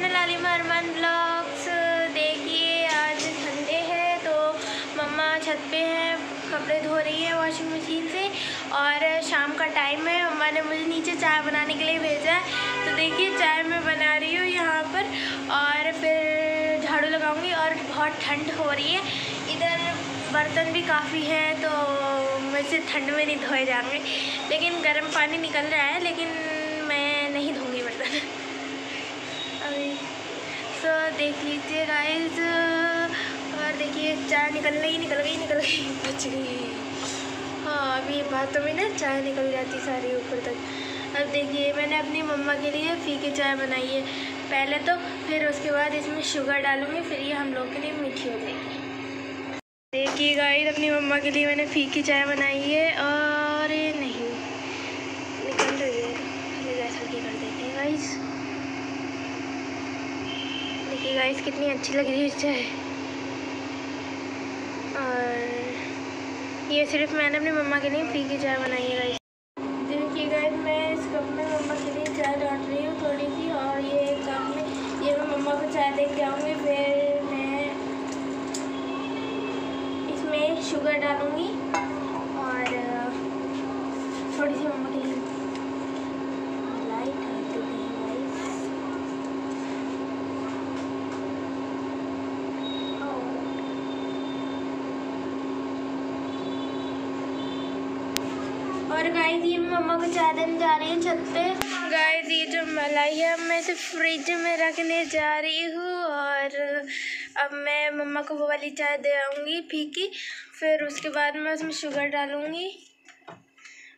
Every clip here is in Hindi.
चैनल आलिमा अरमान ब्लॉग्स, देखिए, आज संडे है तो मम्मा छत पे हैं, कपड़े धो रही है वॉशिंग मशीन से, और शाम का टाइम है, मम्मा ने मुझे नीचे चाय बनाने के लिए भेजा है तो देखिए, चाय मैं बना रही हूँ यहाँ पर, और फिर झाड़ू लगाऊँगी, और बहुत ठंड हो रही है, इधर बर्तन भी काफ़ी हैं तो वैसे ठंड में नहीं धोए जाएँगे, लेकिन गर्म पानी निकल रहा है, लेकिन मैं नहीं धोंगी बर्तन अभी तो देख लीजिए गाइस और देखिए, चाय निकल गई निकल गई निकल गई, बच गई। हाँ अभी बातों में ना चाय निकल जाती सारी ऊपर तक। अब देखिए, मैंने अपनी मम्मा के लिए फीकी चाय बनाई है। पहले तो फिर उसके बाद इसमें शुगर डालूँगी, फिर ये हम लोग के लिए मीठी हो जाएगी। देखिए गाइस अपनी मम्मा के लिए मैंने फीकी चाय बनाई है, और नहीं। निकल रही है। गैस हल्की कर देते हैं गाइस देखिए गाइस कितनी अच्छी लग रही है और ये सिर्फ़ मैंने अपनी मम्मा के लिए फीकी चाय बनाई है गाइस देखिए गाइस मैं इस कप में मम्मा के लिए चाय डाल रही हूँ थोड़ी सी, और ये कप में ये मैं मम्मा को चाय दे के आऊँगी, फिर मैं इसमें शुगर डालूँगी, और, थोड़ी सी मम्मा के लिए मलाई डाल देते हैं गाइस और गाइस ये मम्मा को चाय देने जा रही है छत पे। गाइस ये जो मलाई है मैं इसे फ्रिज में रखने जा रही हूँ और अब मैं मम्मा को वो वाली चाय दे आऊँगी फीकी फिर उसके बाद मैं उसमें शुगर डालूँगी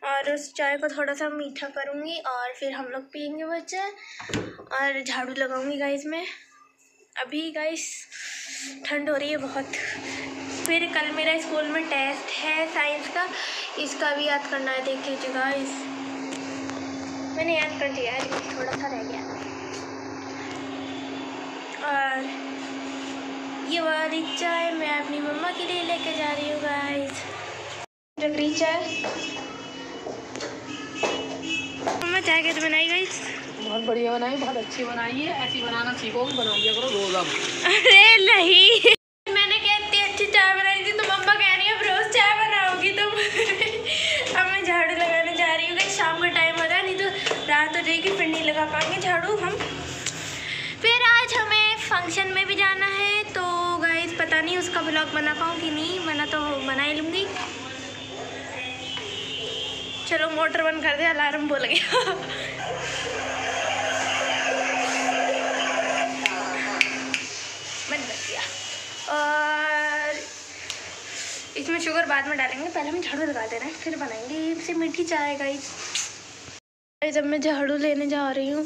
और उस चाय को थोड़ा सा मीठा करूँगी और फिर हम लोग पियेंगे वो चाय। और झाड़ू लगाऊँगी गाइस मैं। अभी गाइस ठंड हो रही है बहुत। फिर कल मेरा स्कूल में टेस्ट है साइंस का इसका भी याद करना है देख लीजिए गाइस मैंने याद कर दिया लेकिन थोड़ा सा रह गया। और ये वाली चाय मैं अपनी मम्मा के लिए लेके जा रही हूँ गाइस रगड़ी चाय मम्मा चाय कैसे बनाई गाइस बहुत बढ़िया बनाई बहुत अच्छी बनाई है। ऐसी बनाना सीखोगे बना लिया करो रोज अब अरे नहीं। लगा पाएँगे झाड़ू हम। फिर आज हमें फ़ंक्शन में भी जाना है तो गाइस पता नहीं उसका ब्लॉग बना पाऊँ कि नहीं, बना तो बना ही लूँगी। चलो मोटर बंद कर दे अलार्म बोल गया। और इसमें शुगर बाद में डालेंगे, पहले हम झाड़ू लगा देना है, फिर बनाएँगे। इससे मीठी चाय गाइस जब मैं झाड़ू लेने जा रही हूँ,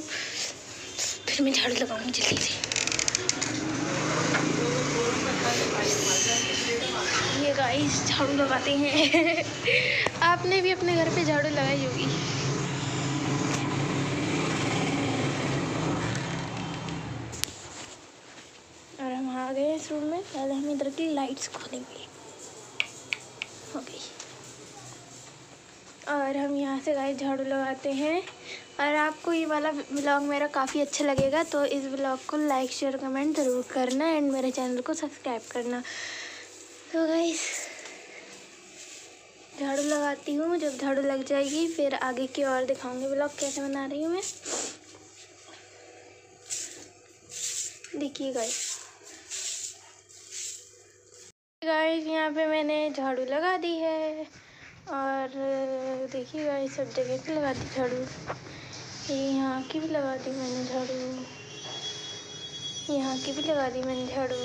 फिर मैं झाड़ू लगाऊँगी जल्दी से। ये गाइस झाड़ू लगाते हैं। आपने भी अपने घर पे झाड़ू लगाई होगी। और हम आ गए इस रूम में। पहले हम इधर की लाइट्स खोलेंगे। हो गई। और हम यहाँ से गाइस झाड़ू लगाते हैं। और आपको ये वाला ब्लॉग मेरा काफ़ी अच्छा लगेगा तो इस ब्लॉग को लाइक शेयर कमेंट ज़रूर करना एंड मेरे चैनल को सब्सक्राइब करना। तो गाइस झाड़ू लगाती हूँ। जब झाड़ू लग जाएगी, फिर आगे की और दिखाऊँगी ब्लॉग कैसे बना रही हूँ मैं। देखिए गाइस गाइस यहाँ पे मैंने झाड़ू लगा दी है। और, देखिए गाइस सब जगह पे लगा दी झाड़ू। ये यहाँ की भी लगा दी मैंने झाड़ू। यहाँ की भी लगा दी मैंने झाड़ू।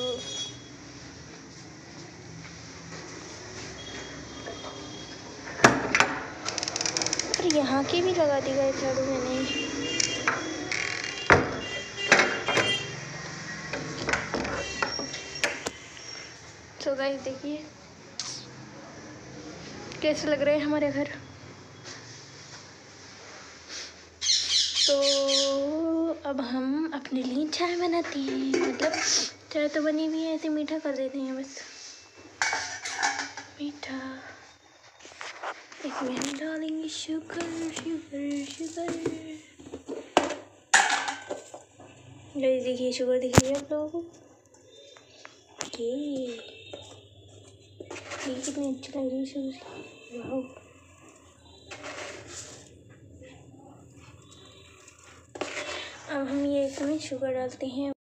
और यहाँ की भी लगा दी गाइस झाड़ू मैंने। तो गाइस देखिए। कैसे लग रहे हैं हमारे घर? तो अब हम अपने लिए चाय बनाते हैं। मतलब चाय तो बनी हुई है, ऐसे मीठा कर देते हैं बस। मीठा। इसमें हम डालेंगे शुगर शुगर शुगर। देखिए, शुगर दिखिए आप लोगों को। ये कितनी अच्छी लग रही है, शुगर। अब हम ये इसमें शुगर डालते हैं।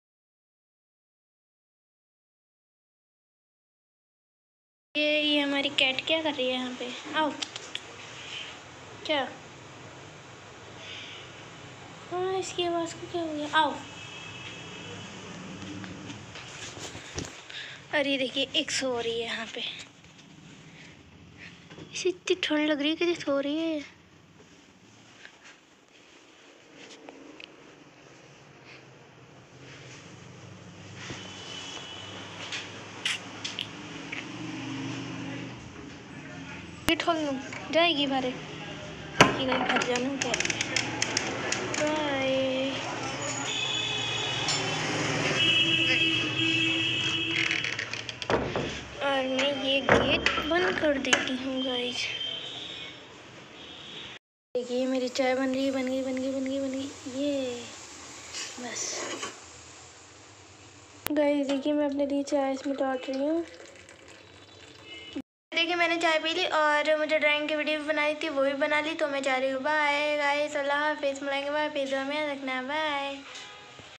ये ये हमारी कैट क्या कर रही है यहाँ पे? आओ। क्या? हाँ इसकी आवाज़ को क्या हो गया? आओ। अरे, देखिए, एक सो रही है यहाँ पे। इसे इतनी ठंड लग रही है कि सो रही है। जाएगी बारे। कि फट जाना क्या बाय और मैं ये गेट बंद कर देती हूँ गाइस देखिए, मेरी चाय बन रही है बन गई बन गई बन गई बन गई। ये, बस। गाइस देखिए, मैं अपने लिए चाय इसमें डाल रही हूँ। देखिए, मैंने चाय पी ली और मुझे ड्राइंग की वीडियो भी बनानी थी, वो भी बना ली तो मैं जा रही हूँ। बाय गाइस अल्लाह हाफिज़। मिलेंगे बाय फिर हमें रखना बाय